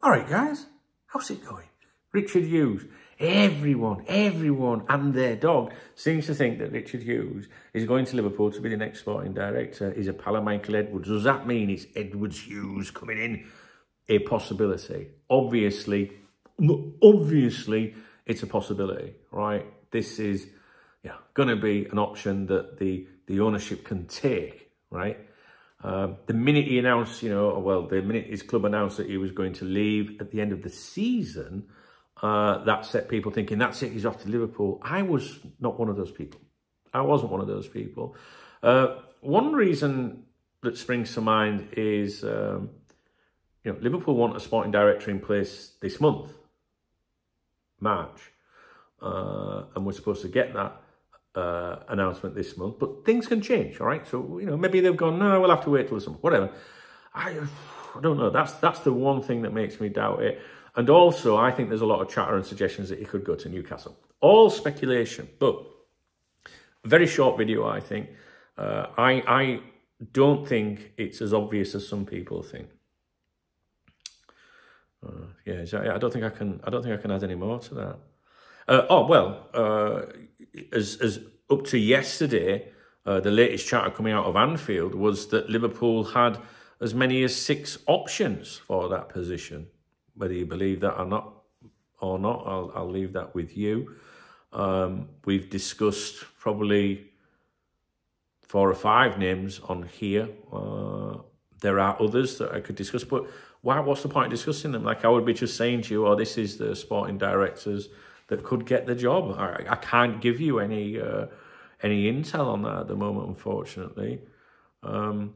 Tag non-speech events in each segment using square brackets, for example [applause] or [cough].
All right, guys, how's it going? Richard Hughes. Everyone, everyone and their dog seems to think that Richard Hughes is going to Liverpool to be the next sporting director. He's a pal of Michael Edwards. Does that mean it's Edwards Hughes coming in? A possibility. Obviously, obviously, it's a possibility, right? This is yeah, going to be an option that the, the ownership can take, right? Um, the minute he announced, you know, well, the minute his club announced that he was going to leave at the end of the season, uh, that set people thinking, that's it, he's off to Liverpool. I was not one of those people. I wasn't one of those people. Uh, one reason that springs to mind is, um, you know, Liverpool want a sporting director in place this month, March, uh, and we're supposed to get that uh, announcement this month, but things can change, all right? So, you know, maybe they've gone, no, we'll have to wait till the summer, whatever. I, I don't know. That's that's the one thing that makes me doubt it. And also, I think there's a lot of chatter and suggestions that he could go to Newcastle. All speculation, but very short video, I think. Uh, I, I don't think it's as obvious as some people think. Uh, yeah, I don't think I can. I don't think I can add any more to that. Uh, oh well, uh, as as up to yesterday, uh, the latest chatter coming out of Anfield was that Liverpool had as many as six options for that position. Whether you believe that or not, or not, I'll I'll leave that with you. Um, we've discussed probably four or five names on here. Uh, there are others that I could discuss, but why? What's the point of discussing them? Like I would be just saying to you, "Oh, this is the sporting directors." That could get the job. I, I can't give you any uh, any intel on that at the moment, unfortunately, um,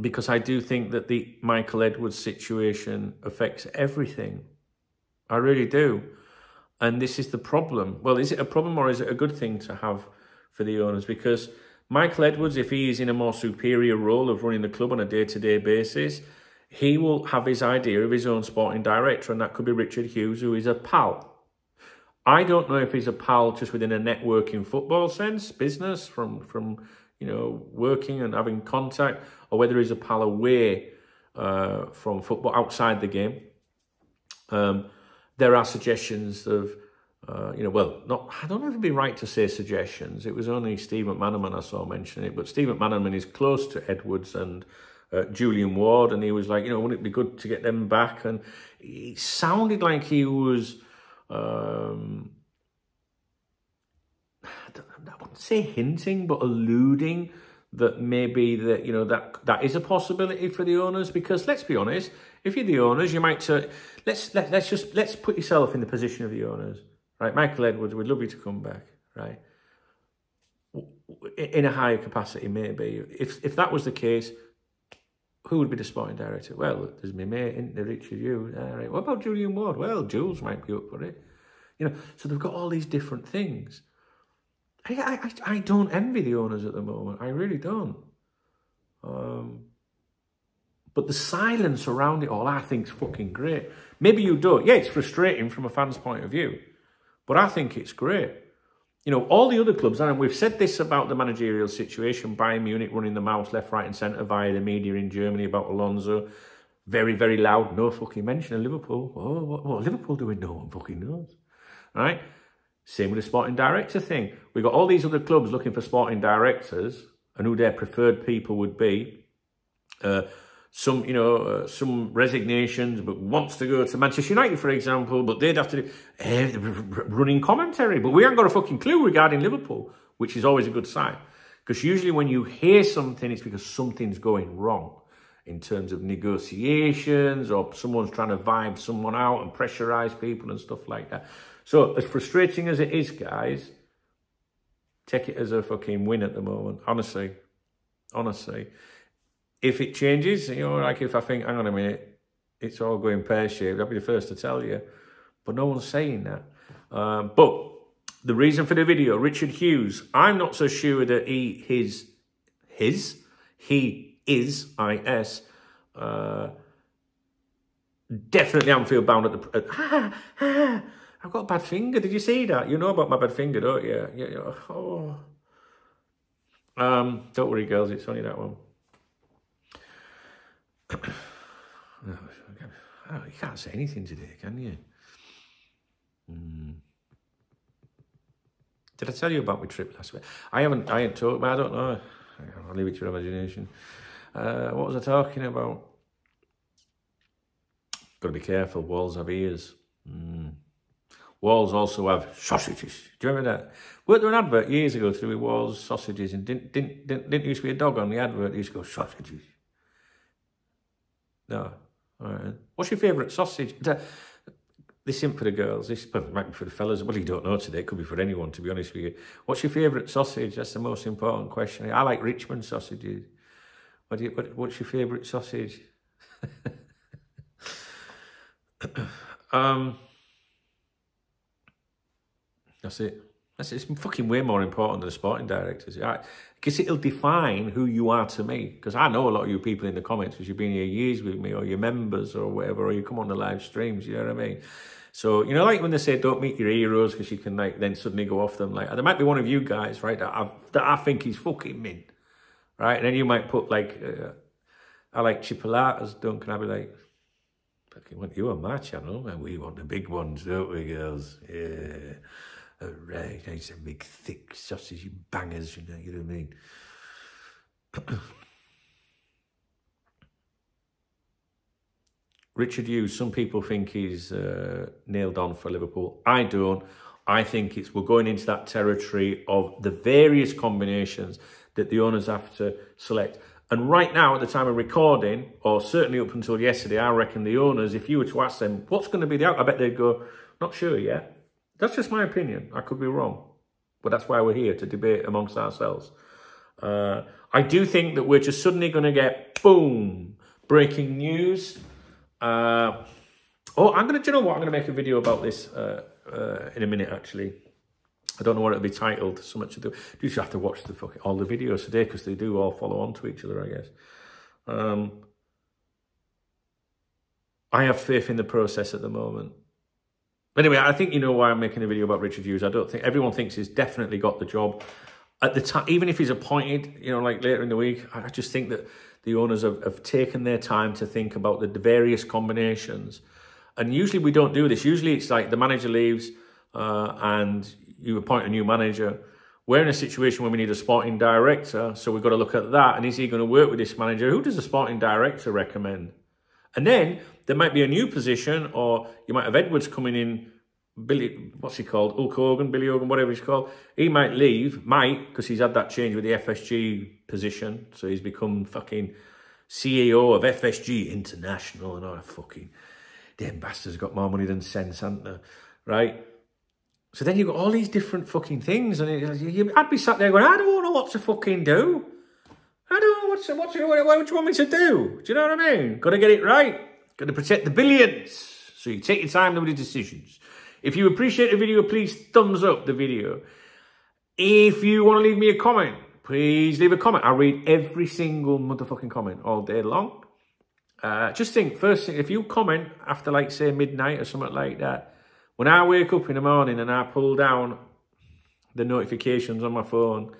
because I do think that the Michael Edwards situation affects everything. I really do, and this is the problem. Well, is it a problem or is it a good thing to have for the owners? Because Michael Edwards, if he is in a more superior role of running the club on a day-to-day basis, he will have his idea of his own sporting director, and that could be Richard Hughes, who is a pal I don't know if he's a pal just within a networking football sense, business from from you know working and having contact, or whether he's a pal away uh, from football outside the game. Um, there are suggestions of, uh, you know, well, not I don't know if it'd be right to say suggestions. It was only Steve McManaman I saw mention it, but Steve McManaman is close to Edwards and uh, Julian Ward, and he was like, you know, wouldn't it be good to get them back? And it sounded like he was um, [sighs] I, wouldn't say hinting, but alluding that maybe that you know that that is a possibility for the owners because let's be honest if you're the owners you might uh, let's let, let's just let's put yourself in the position of the owners right? Michael edwards would love you to come back right? In a higher capacity maybe. If if that was the case who would be the sporting director? Well, there's my mate, in there, Richard Hughes. All right. What about Julian Ward? Well, Jules might be up for it. You know, so they've got all these different things. I, I, I don't envy the owners at the moment. I really don't. Um, but the silence around it all, I think, is fucking great. Maybe you don't. Yeah, it's frustrating from a fan's point of view. But I think it's great. You know, all the other clubs, and we've said this about the managerial situation, Bayern Munich running the mouth left, right and centre via the media in Germany about Alonso. Very, very loud, no fucking mention of Liverpool. Oh, what, what Liverpool doing? No one fucking knows. Right? Same with the sporting director thing. We've got all these other clubs looking for sporting directors and who their preferred people would be. Uh, some, you know, uh, some resignations, but wants to go to Manchester United, for example, but they'd have to do uh, running commentary. But we haven't got a fucking clue regarding Liverpool, which is always a good sign. Because usually when you hear something, it's because something's going wrong in terms of negotiations or someone's trying to vibe someone out and pressurize people and stuff like that. So as frustrating as it is, guys, take it as a fucking win at the moment. Honestly, honestly if it changes, you know, like if I think, hang on a minute, it's all going pear-shaped, I'll be the first to tell you. But no one's saying that. Um, but the reason for the video, Richard Hughes, I'm not so sure that he, his, his, he is, I-S, uh, definitely Anfield bound at the, at, ah, ah, I've got a bad finger, did you see that? You know about my bad finger, don't you? Yeah, yeah. Oh. Um, don't worry, girls, it's only that one. Oh, you can't say anything today, can you? Mm. Did I tell you about my trip last week? I haven't. I ain't talked. I don't know. I'll leave it to your imagination. Uh, what was I talking about? Got to be careful. Walls have ears. Mm. Walls also have sausages. Do you remember that? Weren't there an advert years ago to do with Walls sausages? And didn't didn't didn't, didn't used to be a dog on the advert? It used to go sausages. No. All right. What's your favourite sausage? This isn't for the girls. This might be for the fellas. Well, you don't know today. It could be for anyone, to be honest with you. What's your favourite sausage? That's the most important question. I like Richmond sausages. What do you, what, what's your favourite sausage? [laughs] um, that's it. That's it's fucking way more important than sporting directors. Because it'll define who you are to me. Because I know a lot of you people in the comments because you've been here years with me, or your members, or whatever, or you come on the live streams. You know what I mean? So you know, like when they say don't meet your heroes because you can like then suddenly go off them. Like there might be one of you guys, right? That I, that I think he's fucking mint, right? And then you might put like, uh, I like chipolatas, don't can I be like, fucking want you on my channel, and we want the big ones, don't we, girls? Yeah. All right, I some big thick sausage bangers, you know, you know what I mean? [coughs] Richard Hughes, some people think he's uh, nailed on for Liverpool. I don't. I think it's we're going into that territory of the various combinations that the owners have to select. And right now, at the time of recording, or certainly up until yesterday, I reckon the owners, if you were to ask them, what's going to be the out, I bet they'd go, not sure yet. That's just my opinion. I could be wrong. But that's why we're here, to debate amongst ourselves. Uh, I do think that we're just suddenly going to get, boom, breaking news. Uh, oh, I'm going to, you know what? I'm going to make a video about this uh, uh, in a minute, actually. I don't know what it'll be titled. So much to do. You just have to watch the fucking, all the videos today because they do all follow on to each other, I guess. Um, I have faith in the process at the moment. Anyway, I think you know why I'm making a video about Richard Hughes. I don't think everyone thinks he's definitely got the job. At the time, even if he's appointed, you know, like later in the week, I just think that the owners have, have taken their time to think about the, the various combinations. And usually we don't do this. Usually it's like the manager leaves uh, and you appoint a new manager. We're in a situation where we need a sporting director, so we've got to look at that. And is he going to work with this manager? Who does the sporting director recommend? And then there might be a new position, or you might have Edwards coming in. Billy, what's he called? Hulk Hogan, Billy Hogan, whatever he's called. He might leave, might, because he's had that change with the FSG position. So he's become fucking CEO of FSG International and all that fucking. Damn bastards got more money than sense, haven't they? Right? So then you've got all these different fucking things, and I'd be sat there going, I don't know what to fucking do. I don't know what's, what, what do you want me to do? Do you know what I mean? Got to get it right. Got to protect the billions. So you take your time with the decisions. If you appreciate the video, please thumbs up the video. If you want to leave me a comment, please leave a comment. I read every single motherfucking comment all day long. Uh, just think, first thing, if you comment after like say midnight or something like that, when I wake up in the morning and I pull down the notifications on my phone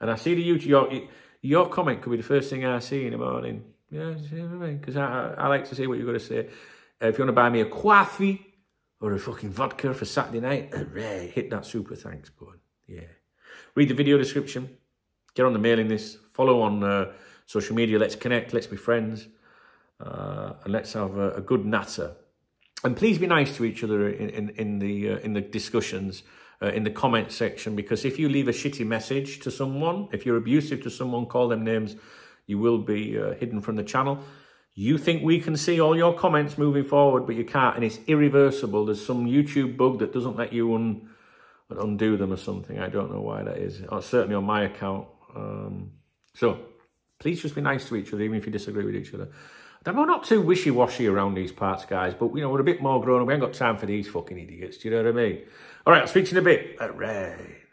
and I see the YouTube, your comment could be the first thing I see in the morning. Yeah, because I, I like to see what you've got to say. Uh, if you want to buy me a coffee or a fucking vodka for Saturday night, [coughs] hooray, hit that super thanks button. Yeah. Read the video description. Get on the mailing list. Follow on uh, social media. Let's connect. Let's be friends. Uh, and let's have a, a, good natter. And please be nice to each other in, in, in the, uh, in the discussions uh, in the comment section because if you leave a shitty message to someone, if you're abusive to someone, call them names, you will be uh, hidden from the channel. You think we can see all your comments moving forward, but you can't, and it's irreversible. There's some YouTube bug that doesn't let you un undo them or something. I don't know why that is. Or certainly on my account. Um, so please just be nice to each other, even if you disagree with each other. We're not too wishy-washy around these parts, guys, but, you know, we're a bit more grown up. We ain't got time for these fucking idiots. Do you know what I mean? All right, I'll speak to you in a bit. Right.